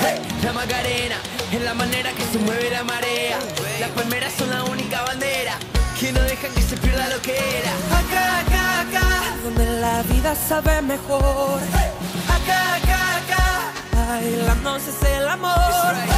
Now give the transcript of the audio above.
Hey, la Macarena es la manera que se mueve la marea. Las palmeras son la única bandera que no dejan que se pierda lo que era. Acá, acá, acá, donde la vida sabe mejor. Acá, acá, acá, bailándose es el amor.